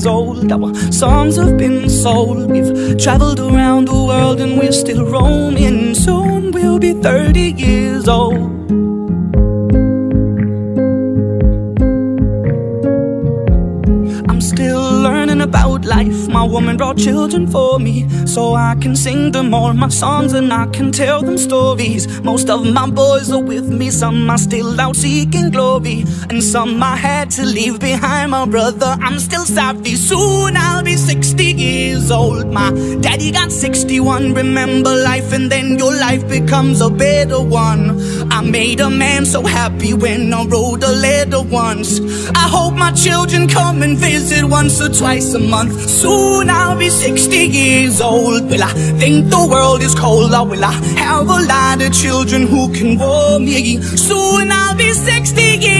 years old. Our songs have been sold. We've traveled around the world and we're still roaming. Soon we'll be 30 years old about life. My woman brought children for me, so I can sing them all my songs and I can tell them stories. Most of my boys are with me, some are still out seeking glory, and some I had to leave behind. My brother, I'm still savvy. Soon I'll be 60 years old. My daddy got 61. Remember life, and then your life becomes a better one. I made a man so happy when I wrote a letter once. I hope my children come and visit once or twice a month. Soon I'll be 60 years old. Will I think the world is cold? Or will I have a lot of children who can warm me? Soon I'll be 60 years